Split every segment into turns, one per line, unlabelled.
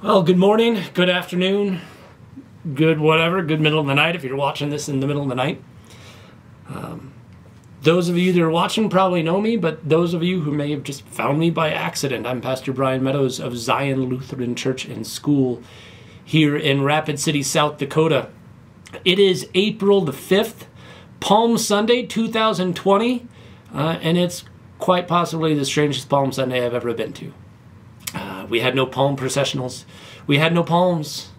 Well, good morning, good afternoon, good whatever, good middle of the night if you're watching this in the middle of the night. Um, those of you that are watching probably know me, but those of you who may have just found me by accident, I'm Pastor Bryan Meadows of Zion Lutheran Church and School here in Rapid City, South Dakota. It is April the 5th, Palm Sunday 2020, uh, and it's quite possibly the strangest Palm Sunday I've ever been to. We had no palm processionals. We had no palms.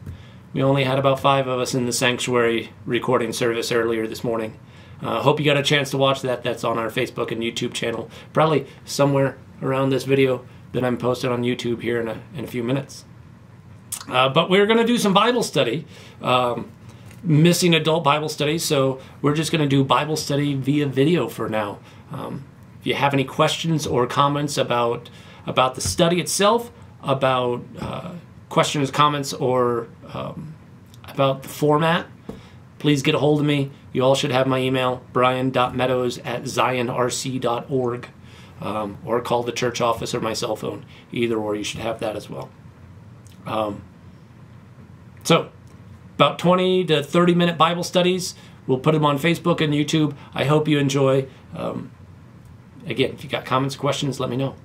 We only had about five of us in the sanctuary recording service earlier this morning. Uh, hope you got a chance to watch that. That's on our Facebook and YouTube channel. Probably somewhere around this video that I'm posting on YouTube here in a, in a few minutes. Uh, but we're going to do some Bible study. Um, missing adult Bible study, so we're just going to do Bible study via video for now. Um, if you have any questions or comments about about the study itself, about uh, questions, comments, or um, about the format, please get a hold of me. You all should have my email, bryan.meadows at zionrc.org, um, or call the church office or my cell phone. Either or, you should have that as well. Um, so, about 20 to 30 minute Bible studies. We'll put them on Facebook and YouTube. I hope you enjoy. Um, again, if you got comments, questions, let me know.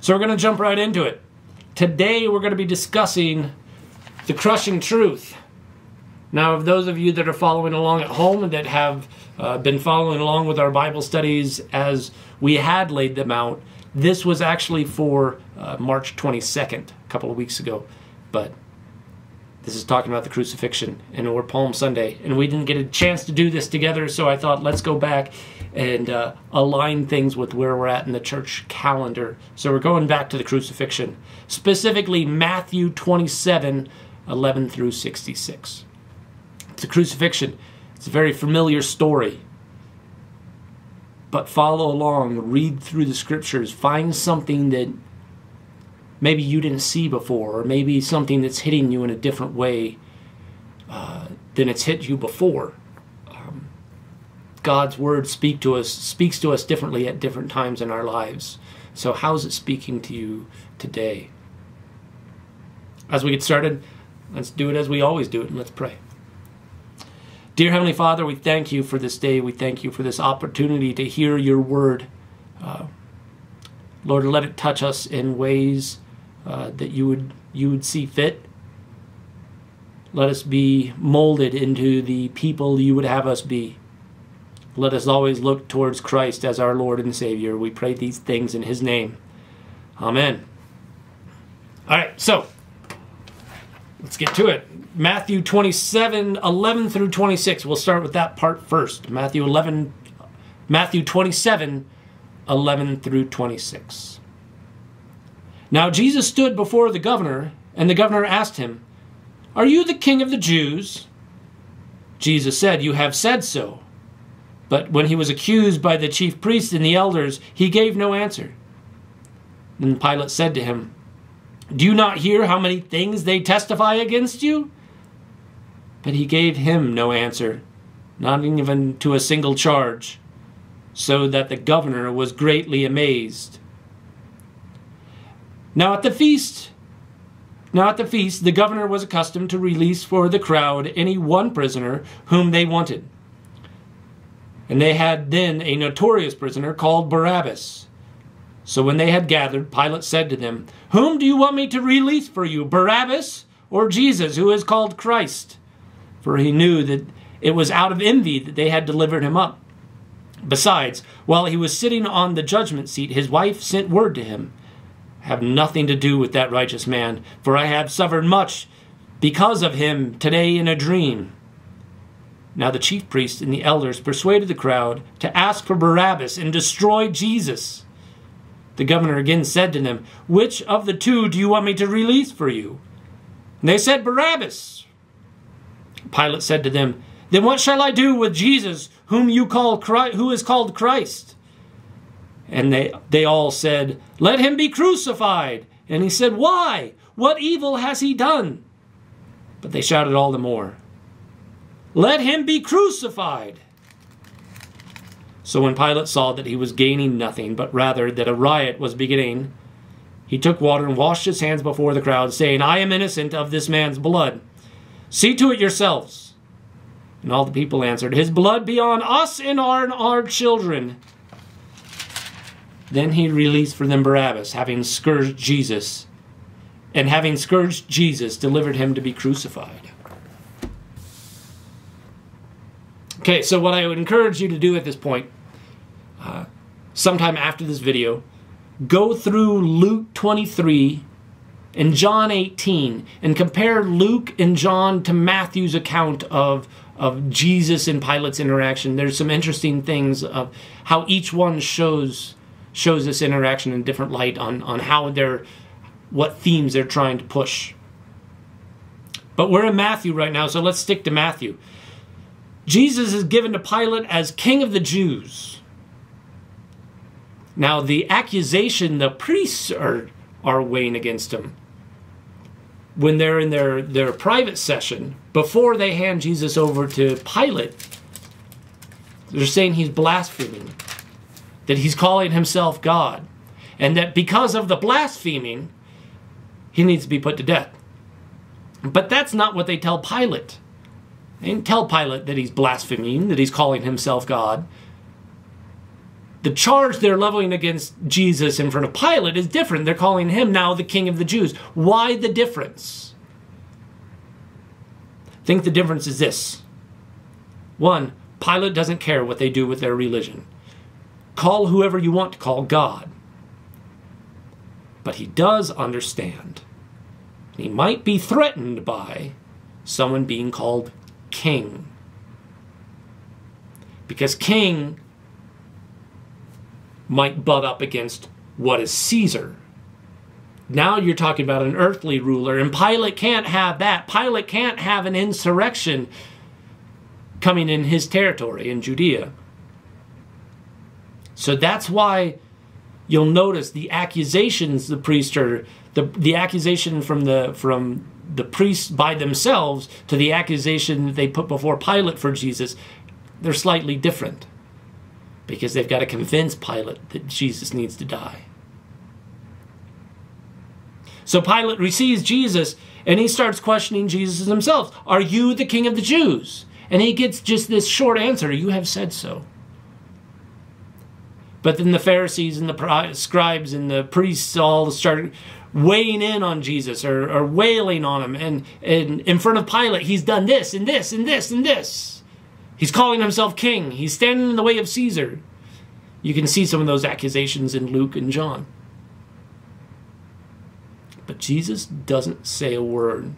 So we're going to jump right into it. Today we're going to be discussing the crushing truth. Now, of those of you that are following along at home and that have uh, been following along with our Bible studies as we had laid them out, this was actually for uh, March 22nd, a couple of weeks ago. But this is talking about the crucifixion, and we're Palm Sunday, and we didn't get a chance to do this together, so I thought let's go back and uh, align things with where we're at in the church calendar. So we're going back to the crucifixion, specifically Matthew 27 11 through 66. It's a crucifixion, it's a very familiar story. But follow along, read through the scriptures, find something that maybe you didn't see before, or maybe something that's hitting you in a different way uh, than it's hit you before. God's word speak to us speaks to us differently at different times in our lives. So how is it speaking to you today? As we get started, let's do it as we always do it, and let's pray. Dear Heavenly Father, we thank you for this day. We thank you for this opportunity to hear your word. Uh, Lord, let it touch us in ways uh, that you would you would see fit. Let us be molded into the people you would have us be. Let us always look towards Christ as our Lord and Savior. We pray these things in His name. Amen. All right, so let's get to it. Matthew 27, 11 through 26. We'll start with that part first. Matthew 11, Matthew 27, 11 through 26. Now Jesus stood before the governor, and the governor asked him, Are you the king of the Jews? Jesus said, You have said so. But when he was accused by the chief priests and the elders, he gave no answer. Then Pilate said to him, Do you not hear how many things they testify against you? But he gave him no answer, not even to a single charge, so that the governor was greatly amazed. Now at the feast, now at the feast, the governor was accustomed to release for the crowd any one prisoner whom they wanted. And they had then a notorious prisoner called Barabbas. So when they had gathered, Pilate said to them, Whom do you want me to release for you, Barabbas or Jesus, who is called Christ? For he knew that it was out of envy that they had delivered him up. Besides, while he was sitting on the judgment seat, his wife sent word to him have nothing to do with that righteous man, for I have suffered much because of him today in a dream. Now the chief priests and the elders persuaded the crowd to ask for Barabbas and destroy Jesus. The governor again said to them, Which of the two do you want me to release for you? And they said, Barabbas. Pilate said to them, Then what shall I do with Jesus, whom you call Christ, who is called Christ? And they, they all said, Let him be crucified. And he said, Why? What evil has he done? But they shouted all the more, Let him be crucified. So when Pilate saw that he was gaining nothing, but rather that a riot was beginning, he took water and washed his hands before the crowd, saying, I am innocent of this man's blood. See to it yourselves. And all the people answered, His blood be on us and on our children. Then he released for them Barabbas, having scourged Jesus, and having scourged Jesus, delivered him to be crucified. Okay, so what I would encourage you to do at this point, uh, sometime after this video, go through Luke 23 and John 18 and compare Luke and John to Matthew's account of, of Jesus and Pilate's interaction. There's some interesting things of how each one shows shows this interaction in different light on, on how they're what themes they're trying to push. But we're in Matthew right now, so let's stick to Matthew. Jesus is given to Pilate as king of the Jews. Now, the accusation the priests are, are weighing against him when they're in their, their private session, before they hand Jesus over to Pilate, they're saying he's blaspheming, that he's calling himself God, and that because of the blaspheming, he needs to be put to death. But that's not what they tell Pilate. Didn't tell Pilate that he's blaspheming, that he's calling himself God the charge they're leveling against Jesus in front of Pilate is different. They're calling him now the king of the Jews. Why the difference? Think the difference is this. One, Pilate doesn't care what they do with their religion. Call whoever you want to call God. But he does understand. He might be threatened by someone being called king. Because king might butt up against what is Caesar. Now you're talking about an earthly ruler, and Pilate can't have that. Pilate can't have an insurrection coming in his territory in Judea. So that's why you'll notice the accusations the priest are the, the accusation from the from the priests by themselves to the accusation that they put before Pilate for Jesus, they're slightly different because they've got to convince Pilate that Jesus needs to die. So Pilate receives Jesus and he starts questioning Jesus himself. Are you the king of the Jews? And he gets just this short answer You have said so. But then the Pharisees and the scribes and the priests all start weighing in on Jesus or, or wailing on him. And, and in front of Pilate, he's done this and this and this and this. He's calling himself king. He's standing in the way of Caesar. You can see some of those accusations in Luke and John. But Jesus doesn't say a word.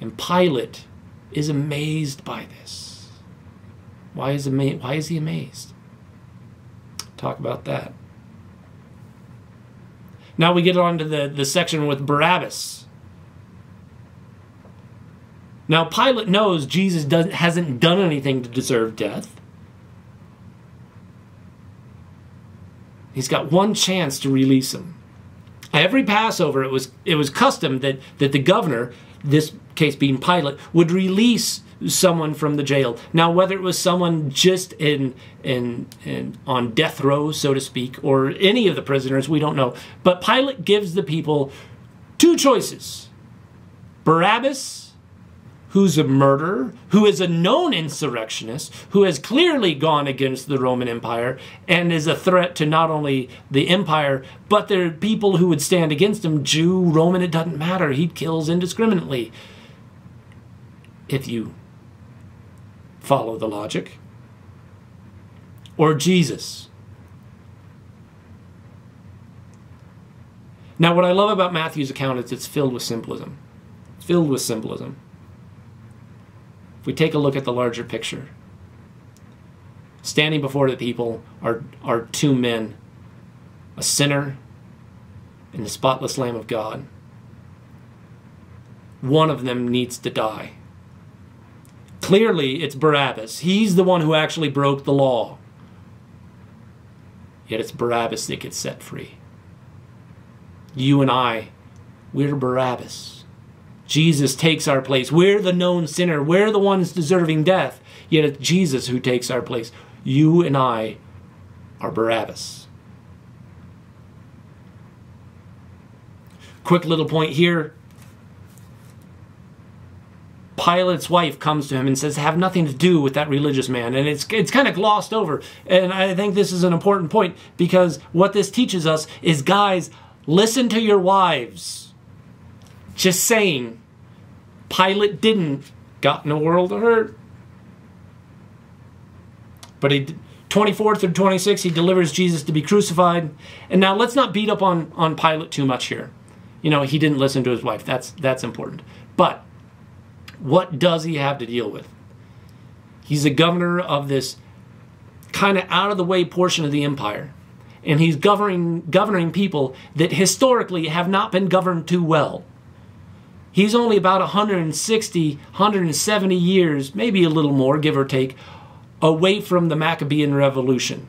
And Pilate is amazed by this. Why is, ama- why is he amazed? Talk about that. Now we get on to the, the section with Barabbas. Now, Pilate knows Jesus doesn't, hasn't done anything to deserve death. He's got one chance to release him. Every Passover, it was it was custom that that the governor, this case being Pilate, would release someone from the jail. Now, whether it was someone just in in, in on death row, so to speak, or any of the prisoners, we don't know. But Pilate gives the people two choices: Barabbas who's a murderer, who is a known insurrectionist, who has clearly gone against the Roman Empire and is a threat to not only the empire, but are people who would stand against him Jew, Roman, it doesn't matter. He kills indiscriminately. If you follow the logic. Or Jesus. Now, what I love about Matthew's account is it's filled with symbolism. Filled with symbolism. If we take a look at the larger picture, standing before the people are, are two men a sinner and the spotless Lamb of God. One of them needs to die. Clearly, it's Barabbas. He's the one who actually broke the law. Yet it's Barabbas that gets set free. You and I, we're Barabbas. Jesus takes our place. We're the known sinner. We're the ones deserving death. Yet it's Jesus who takes our place. You and I are Barabbas. quick little point here Pilate's wife comes to him and says, "Have nothing to do with that religious man," and it's it's kind of glossed over. And I think this is an important point because what this teaches us is, guys, listen to your wives. Just saying, Pilate didn't got in a world of hurt, but he. 24 through 26, he delivers Jesus to be crucified. And now let's not beat up on, on Pilate too much here. You know, he didn't listen to his wife. That's that's important. But what does he have to deal with? He's the governor of this kind of out of the way portion of the empire. And he's governing, governing people that historically have not been governed too well. He's only about 160, 170 years, maybe a little more, give or take, away from the Maccabean Revolution,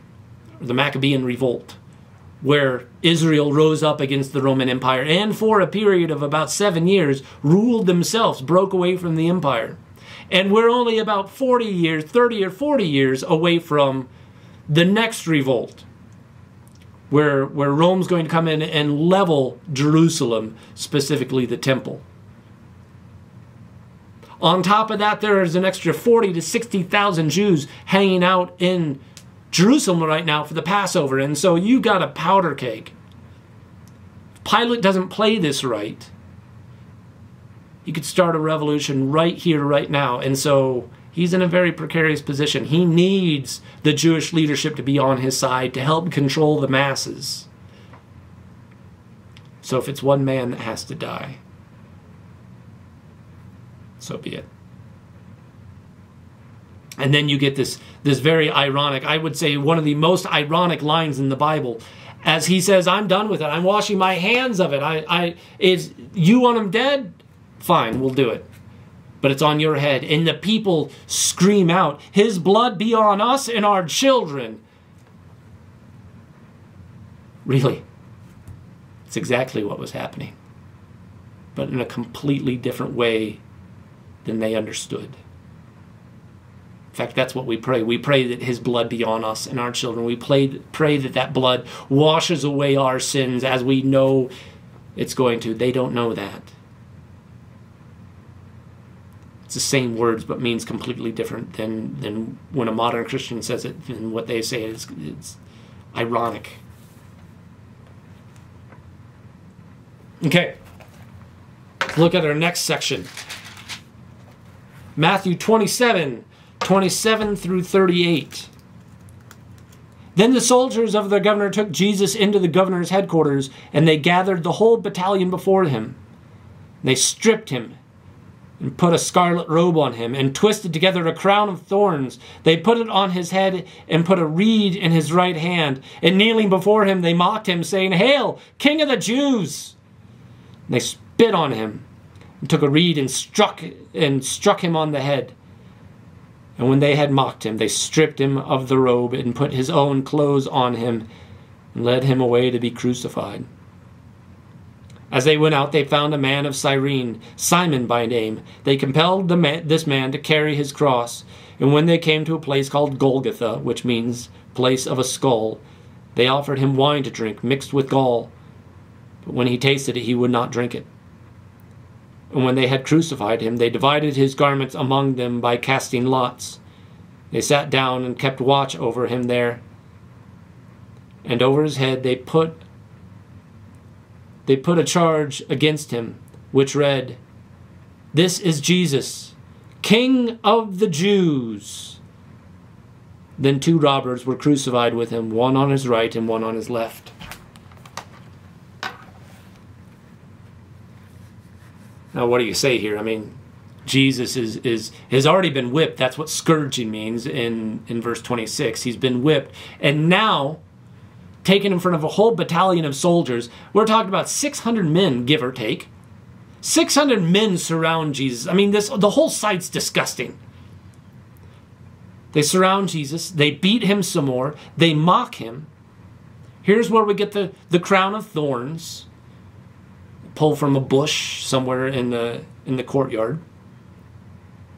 the Maccabean Revolt, where Israel rose up against the Roman Empire and for a period of about seven years ruled themselves, broke away from the empire. And we're only about 40 years, 30 or 40 years away from the next revolt, where, where Rome's going to come in and level Jerusalem, specifically the temple. On top of that, there is an extra 40 to 60,000 Jews hanging out in Jerusalem right now for the Passover, and so you got a powder. If Pilate doesn't play this right, he could start a revolution right here, right now. And so he's in a very precarious position. He needs the Jewish leadership to be on his side to help control the masses. So if it's one man that has to die, so be it and then you get this this very ironic i would say one of the most ironic lines in the bible. As he says i'm done with it. I'm washing my hands of it. I i is you want him dead? Fine we'll do it. But it's on your head. And the people scream out his blood be on us and our children. Really it's exactly what was happening but in a completely different way than they understood in fact, that's what we pray. We pray that His blood be on us and our children. We pray, pray that that blood washes away our sins as we know it's going to. They don't know that. It's the same words, but means completely different than, than when a modern Christian says it and what they say. It's, it's ironic. Okay, Let's look at our next section. Matthew 27 27 through 38. Then the soldiers of the governor took Jesus into the governor's headquarters, and they gathered the whole battalion before him. They stripped him and put a scarlet robe on him, and twisted together a crown of thorns. They put it on his head and put a reed in his right hand. And kneeling before him, they mocked him, saying, Hail, King of the Jews! And they spit on him and took a reed and struck and struck him on the head. And when they had mocked him, they stripped him of the robe and put his own clothes on him and led him away to be crucified. As they went out, they found a man of Cyrene, Simon by name. They compelled man, this man to carry his cross. And when they came to a place called Golgotha, which means place of a skull, they offered him wine to drink mixed with gall. But when he tasted it, he would not drink it. And when they had crucified him, they divided his garments among them by casting lots. They sat down and kept watch over him there. And over his head they put they put a charge against him, which read, This is Jesus, King of the Jews. Then two robbers were crucified with him, one on his right and one on his left. Now, what do you say here? I mean, Jesus is, is has already been whipped. That's what scourging means in, in verse 26. He's been whipped. And now, taken in front of a whole battalion of soldiers, we're talking about 600 men, give or take. 600 men surround Jesus. I mean, this the whole site's disgusting. They surround Jesus. They beat him some more. They mock him. Here's where we get the, the crown of thorns pull from a bush somewhere in the in the courtyard.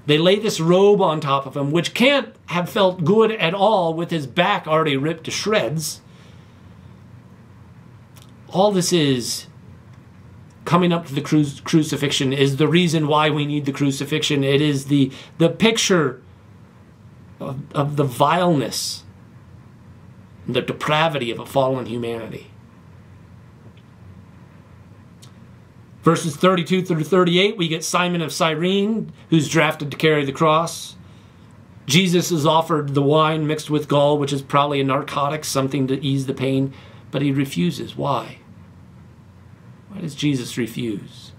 They lay this robe on top of him, which can't have felt good at all with his back already ripped to shreds. All this is coming up to the cru- crucifixion is the reason why we need the crucifixion. It is the, the picture of, of the vileness, the depravity of a fallen humanity. Verses 32 through 38, we get Simon of Cyrene, who's drafted to carry the cross. Jesus is offered the wine mixed with gall, which is probably a narcotic, something to ease the pain, but he refuses. Why? Why does Jesus refuse?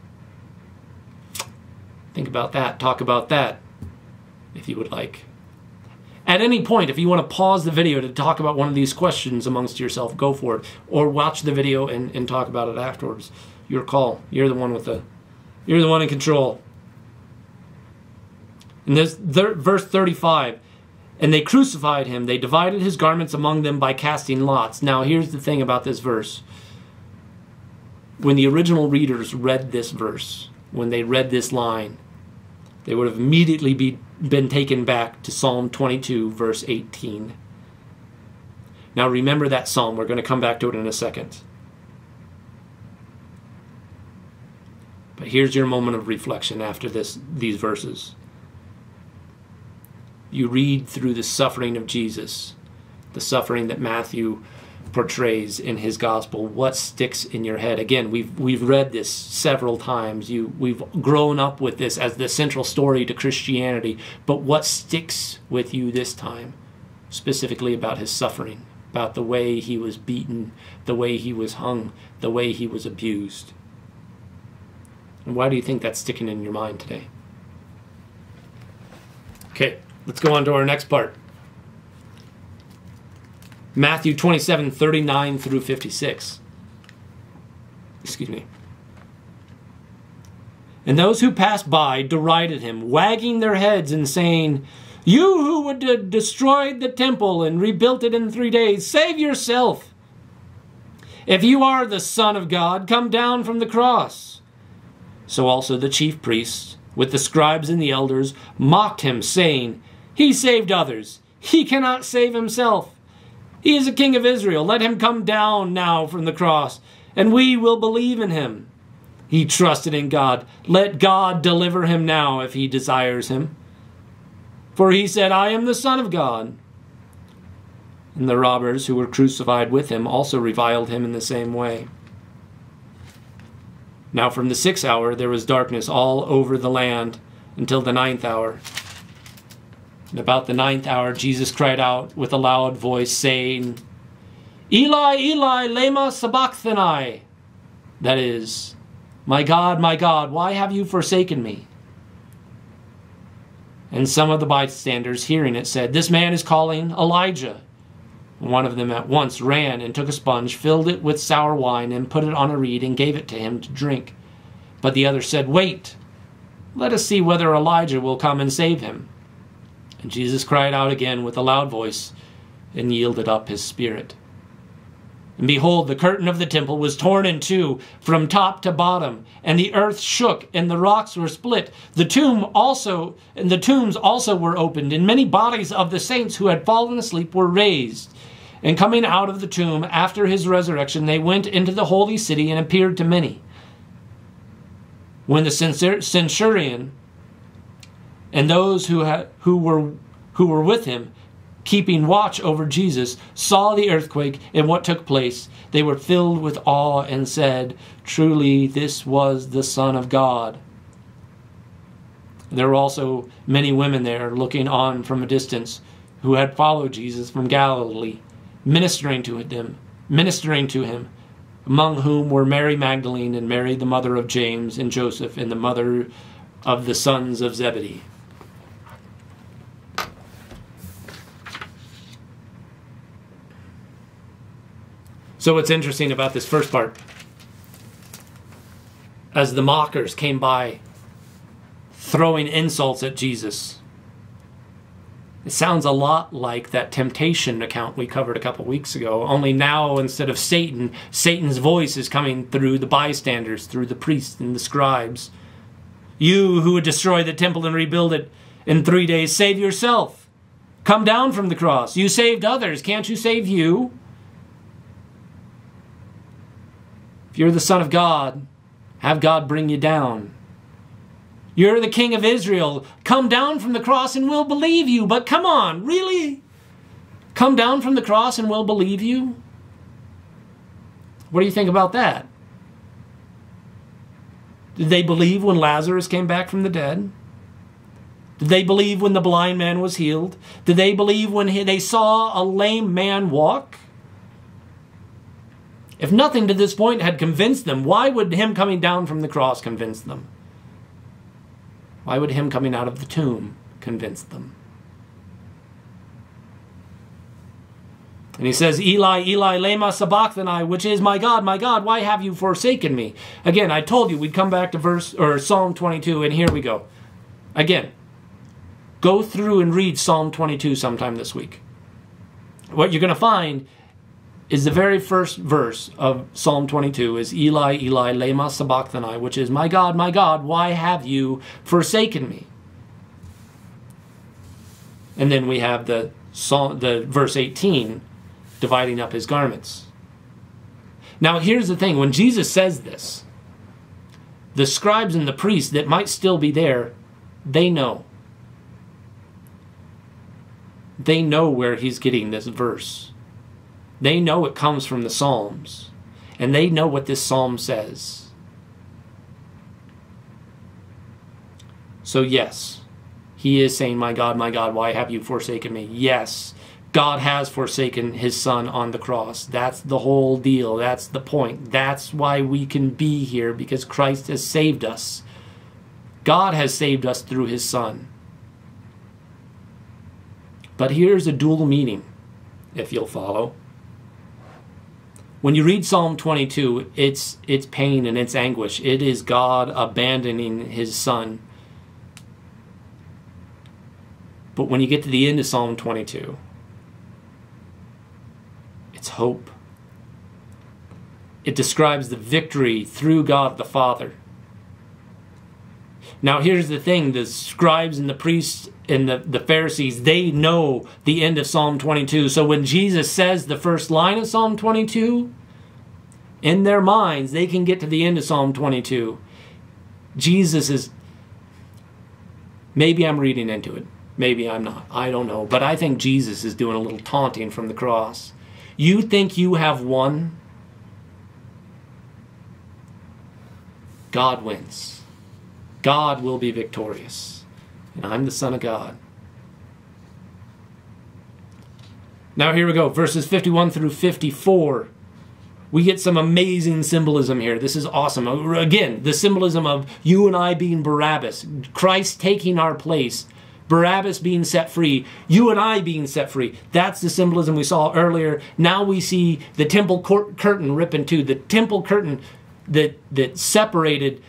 Think about that. Talk about that if you would like. At any point, if you want to pause the video to talk about one of these questions amongst yourself, go for it. Or watch the video and, and talk about it afterwards. Your call. You're the one with the you're the one in control. In this verse 35, and they crucified him. They divided his garments among them by casting lots. Now, here's the thing about this verse. When the original readers read this verse, when they read this line, they would have immediately be, been taken back to Psalm 22, verse 18. Now, remember that psalm. We're going to come back to it in a second. But here's your moment of reflection after this, these verses you read through the suffering of Jesus, the suffering that Matthew portrays in his gospel, what sticks in your head? Again, we've we've read this several times. You we've grown up with this as the central story to Christianity, but what sticks with you this time, specifically about his suffering, about the way he was beaten, the way he was hung, the way he was abused? And why do you think that's sticking in your mind today? Okay. Let's go on to our next part. Matthew 27 39 through 56. Excuse me. And those who passed by derided him, wagging their heads and saying, You who would have destroyed the temple and rebuilt it in three days, save yourself. If you are the Son of God, come down from the cross. So also the chief priests, with the scribes and the elders, mocked him, saying, he saved others. He cannot save himself. He is a king of Israel. Let him come down now from the cross, and we will believe in him. He trusted in God. Let God deliver him now if he desires him. For he said, I am the Son of God. And the robbers who were crucified with him also reviled him in the same way. Now from the sixth hour there was darkness all over the land until the ninth hour. And about the ninth hour, Jesus cried out with a loud voice, saying, Eli, Eli, lema sabachthani. That is, My God, my God, why have you forsaken me? And some of the bystanders, hearing it, said, This man is calling Elijah. One of them at once ran and took a sponge, filled it with sour wine, and put it on a reed, and gave it to him to drink. But the other said, Wait, let us see whether Elijah will come and save him. And Jesus cried out again with a loud voice and yielded up his spirit. And behold, the curtain of the temple was torn in two from top to bottom, and the earth shook, and the rocks were split. The tomb also, and the tombs also were opened, and many bodies of the saints who had fallen asleep were raised. And coming out of the tomb after his resurrection, they went into the holy city and appeared to many. When the centurion and those who, who, were, who were with him, keeping watch over Jesus, saw the earthquake and what took place. They were filled with awe and said, Truly, this was the Son of God. There were also many women there looking on from a distance who had followed Jesus from Galilee, ministering to them, ministering to him, among whom were Mary Magdalene and Mary the mother of James and Joseph and the mother of the sons of Zebedee. So, what's interesting about this first part, as the mockers came by throwing insults at Jesus, it sounds a lot like that temptation account we covered a couple weeks ago. Only now, instead of Satan, Satan's voice is coming through the bystanders, through the priests and the scribes. You who would destroy the temple and rebuild it in three days, save yourself. Come down from the cross. You saved others. Can't you save you? If you're the Son of God, Have God bring you down. You're the king of Israel. Come down from the cross and we'll believe you. But come on, really? Come down from the cross and we'll believe you? What do you think about that? Did they believe when Lazarus came back from the dead? Did they believe when the blind man was healed? Did they believe when they saw a lame man walk? If nothing to this point had convinced them, why would him coming down from the cross convince them? Why would him coming out of the tomb convince them? And he says, Eli, Eli, lema sabachthani, which is, my God, my God, why have you forsaken me? Again, I told you we'd come back to verse or Psalm 22, and here we go. Again, go through and read Psalm 22 sometime this week. What you're going to find is the very first verse of Psalm 22 is Eli, Eli, lema sabachthani, which is, My God, my God, why have you forsaken me? And then we have the Psalm, the verse 18, dividing up his garments. Now, here's the thing when Jesus says this, the scribes and the priests that might still be there, they know. They know where he's getting this verse. They know it comes from the Psalms, and they know what this psalm says. So, yes, he is saying, My God, my God, why have you forsaken me? Yes, God has forsaken his son on the cross. That's the whole deal. That's the point. That's why we can be here, because Christ has saved us. God has saved us through his son. But here's a dual meaning, if you'll follow when you read Psalm 22, it's it's pain and it's anguish. It is God abandoning his son. But when you get to the end of Psalm 22, it's hope. It describes the victory through God the Father. Now, here's the thing the scribes and the priests and the, the Pharisees, they know the end of Psalm 22. So when Jesus says the first line of Psalm 22, in their minds, they can get to the end of Psalm 22. Jesus is. Maybe I'm reading into it. Maybe I'm not. I don't know. But I think Jesus is doing a little taunting from the cross. You think you have won? God wins. God will be victorious. And I'm the Son of God. Now, here we go. Verses 51 through 54 we get some amazing symbolism here. This is awesome. Uh, again, the symbolism of you and I being Barabbas, Christ taking our place, Barabbas being set free, you and I being set free. That's the symbolism we saw earlier. Now we see the temple curtain rip in two. The temple curtain that that separated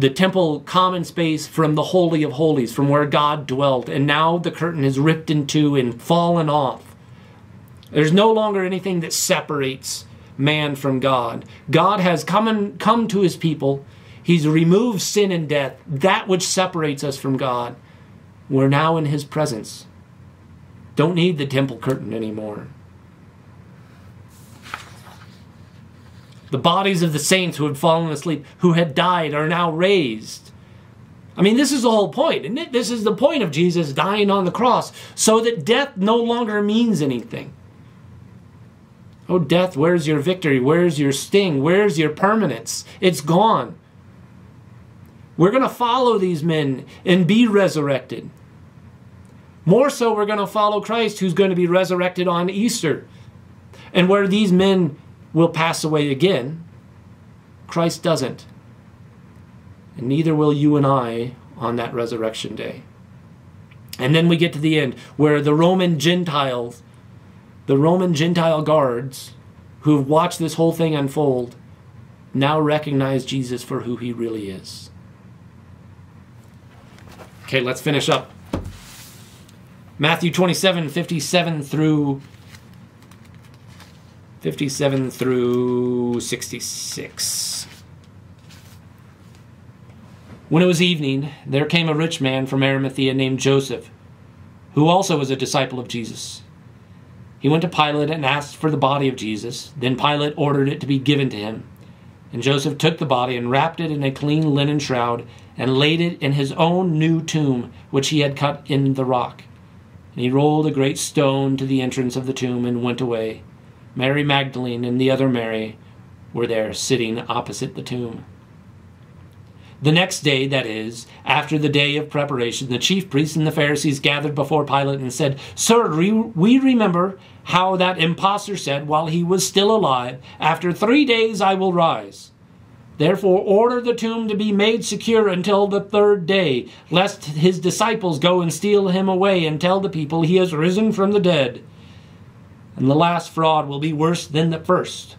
the temple common space from the holy of holies, from where God dwelt, and now the curtain is ripped in two and fallen off. There's no longer anything that separates man from God. God has come and come to his people. He's removed sin and death, that which separates us from God. We're now in his presence. Don't need the temple curtain anymore. The bodies of the saints who had fallen asleep, who had died, are now raised. I mean, this is the whole point, isn't it? This is the point of Jesus dying on the cross, so that death no longer means anything. Oh, death, where's your victory? Where's your sting? Where's your permanence? It's gone. We're going to follow these men and be resurrected. More so, we're going to follow Christ, who's going to be resurrected on Easter. And where these men will pass away again, Christ doesn't. And neither will you and I on that resurrection day. And then we get to the end where the Roman Gentiles the Roman Gentile guards who've watched this whole thing unfold now recognize Jesus for who he really is. Okay, let's finish up. Matthew 27, 57 through 57 through 66. When it was evening, there came a rich man from Arimathea named Joseph, who also was a disciple of Jesus. He went to Pilate and asked for the body of Jesus. Then Pilate ordered it to be given to him. And Joseph took the body and wrapped it in a clean linen shroud and laid it in his own new tomb, which he had cut in the rock. And he rolled a great stone to the entrance of the tomb and went away. Mary Magdalene and the other Mary were there sitting opposite the tomb. The next day, that is, after the day of preparation, the chief priests and the Pharisees gathered before Pilate and said, Sir, we remember how that impostor said while he was still alive, After three days I will rise. Therefore, order the tomb to be made secure until the third day, lest his disciples go and steal him away and tell the people he has risen from the dead. And the last fraud will be worse than the first.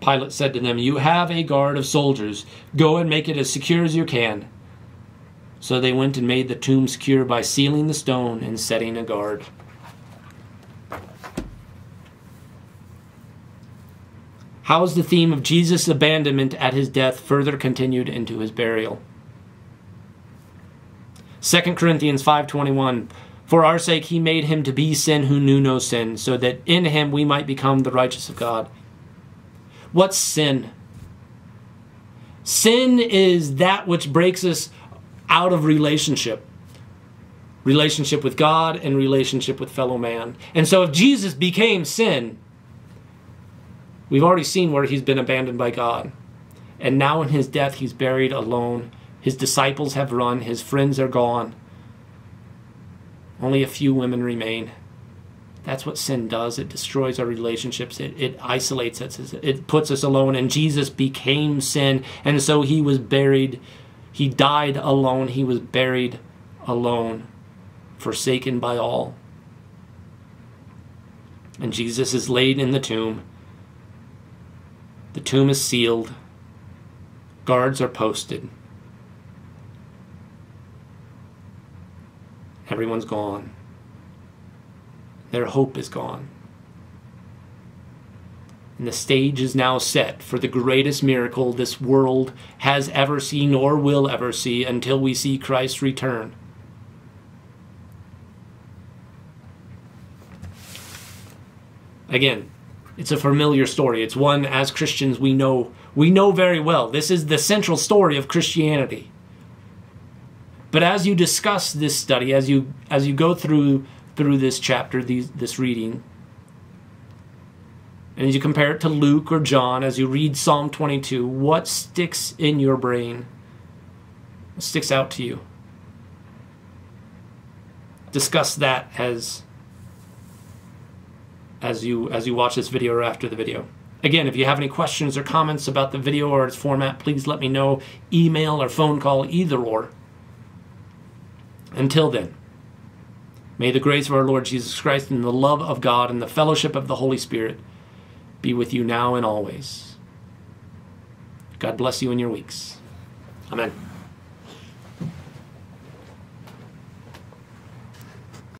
Pilate said to them, You have a guard of soldiers. Go and make it as secure as you can. So they went and made the tomb secure by sealing the stone and setting a guard. How is the theme of Jesus' abandonment at his death further continued into his burial? 2 Corinthians 5:21 For our sake he made him to be sin who knew no sin so that in him we might become the righteous of God. What's sin? Sin is that which breaks us out of relationship. Relationship with God and relationship with fellow man. And so if Jesus became sin, we've already seen where he's been abandoned by God. And now in his death, he's buried alone. His disciples have run, his friends are gone. Only a few women remain. That's what sin does. It destroys our relationships. It, it isolates us. It puts us alone. And Jesus became sin. And so he was buried. He died alone. He was buried alone, forsaken by all. And Jesus is laid in the tomb. The tomb is sealed. Guards are posted. Everyone's gone. Their hope is gone. And the stage is now set for the greatest miracle this world has ever seen or will ever see until we see Christ return. Again, it's a familiar story. It's one as Christians we know we know very well. This is the central story of Christianity. But as you discuss this study, as you as you go through through this chapter, these, this reading, and as you compare it to Luke or John, as you read Psalm 22, what sticks in your brain? Sticks out to you? Discuss that as as you as you watch this video or after the video. Again, if you have any questions or comments about the video or its format, please let me know. Email or phone call, either or. Until then. May the grace of our Lord Jesus Christ and the love of God and the fellowship of the Holy Spirit be with you now and always. God bless you in your weeks. Amen.